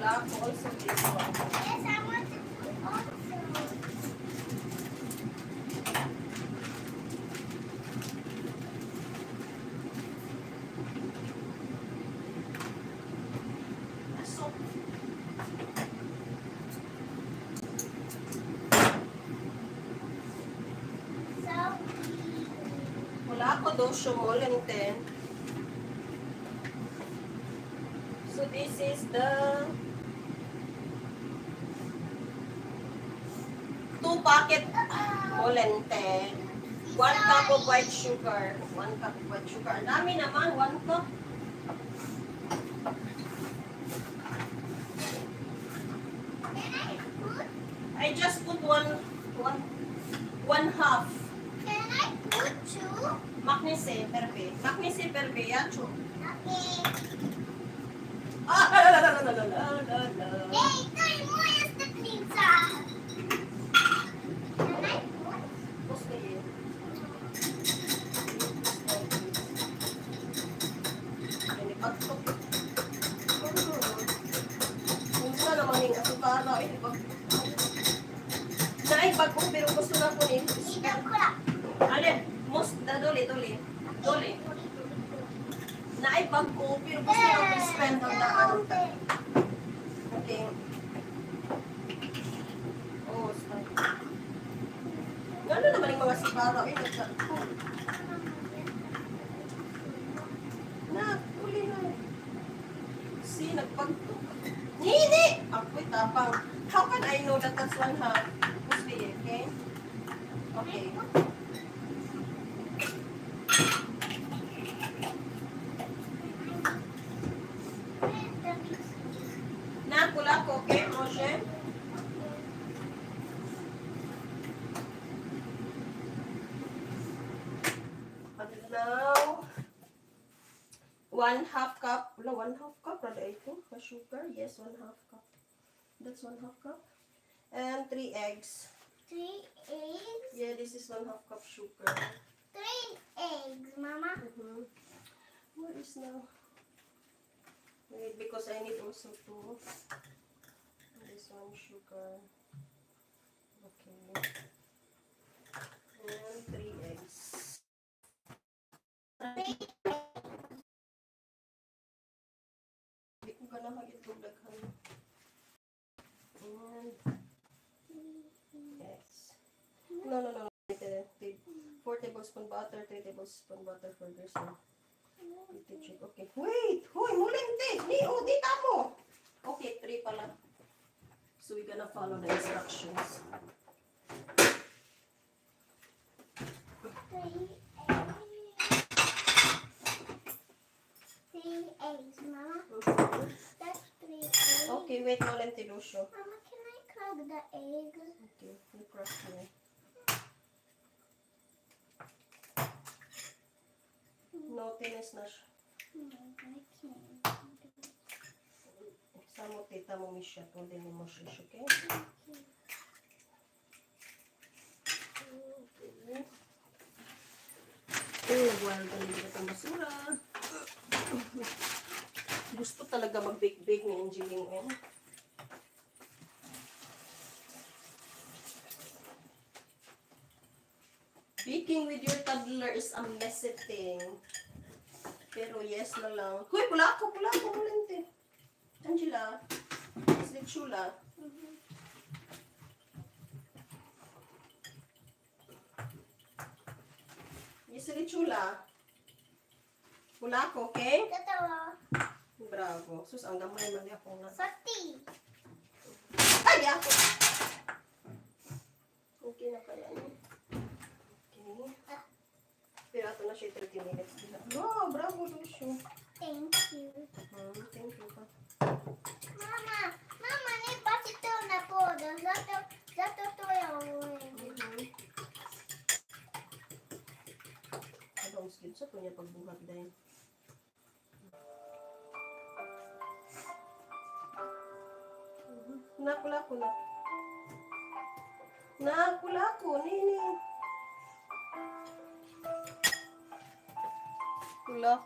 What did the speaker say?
black also this one. Yes, I want to put also. Wala ko daw siya mo, and then this is the two packet molente. One cup of white sugar. One cup of white sugar. Ang dami naman, one cup. I just put one, one, one half. can I put two? Magnesi perbe. Magnesi perbe, yan, chu. Okay. Ей, той моя степлица! Minsan naman yung asukara eh. Naibag ko, pero gusto ko eh. Alin, most na duli, duli. Duli. Dole. Naipag ko, pero gusto na ko spend on the ano. Okay. Oh, stop. Gano'n naman yung mga sukara, eh, nagsa... Na, uli na. See, nagpagtok. Nini! Ako'y tapang. How can I know that that's one half? Must be, okay? Okay. One half cup, no, one half cup, rather, I think, for sugar. Yes, one half cup. That's one half cup. And three eggs. Three eggs. Yeah, this is one half cup sugar. Three eggs, Mama. Mm-hmm. Where is now? Wait, because I need also to this one sugar. Okay. Hindi ko ganahan itong daghan. And yes. No, no, no. Ito. 4 tablespoon butter, 3 tablespoon butter for this one. Okay. Wait! Hoy, mulente! Ni, oh, di mo! Okay, 3 pala. So we're gonna follow the instructions. Three eggs. Three eggs, Okay, wait, mulente Lucio. Mama, can I crack the egg? Okay, you cross here. No, tinis na siya. No, I can't. Sa mo, tita mo, Misha. Pwede mo mo siya, okay? Oh, well, na itong basura. Gusto talaga mag-bake-bake ni Angeline, eh. Baking with your toddler is a messy thing. Pero yes na lang. Hoy, pula ako, pula ako, mulente. Angela, is it chula? Yes, it chula. Pula ako, okay? Dalawa. Bravo. Sus, ang gamay man ako na. Forty. Ay, ako! Okay na kaya niya. Okay. Pero ato na siya 30 minutes. Wow, bravo, Lucio. Thank you. Hmm, thank you pa. Mama, mama, nie patrzcie to na podę. Za to, za to. Mhm. Ano, skid sa to niya pagbuhat dahil. nakulaku na nakulaku nini kulak